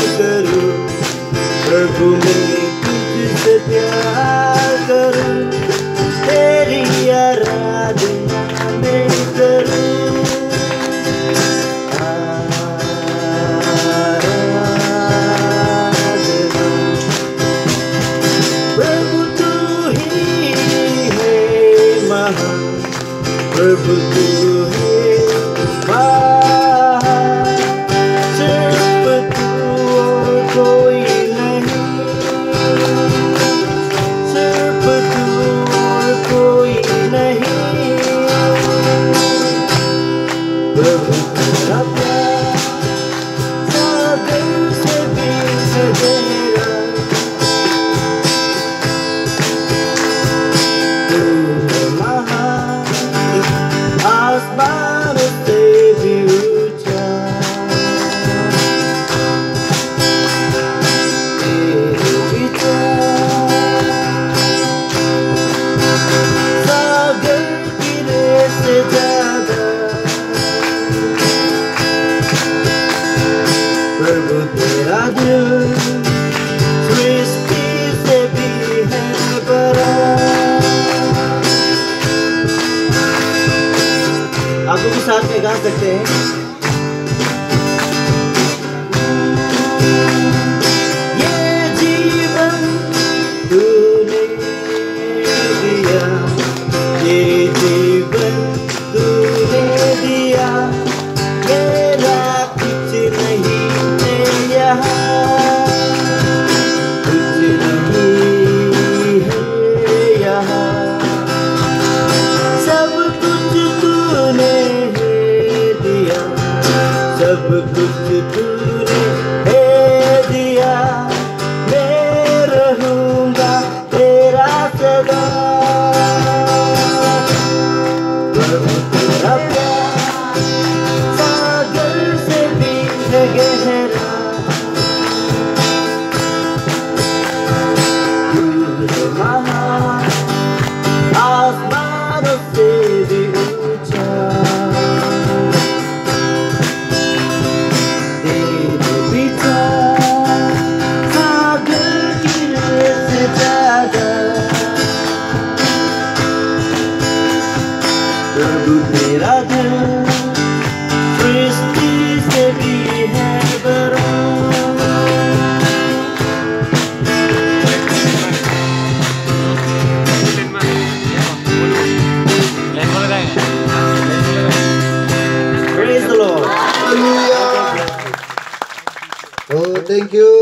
प्यार करो प्रभु मैं तुझसे प्यार करूं तेरी आराधना मैं करूं प्रभु तू ही है महा प्रभु तू adieu Swiss peace they be but I आप लोग साथ में गा सकते हैं le Thank you.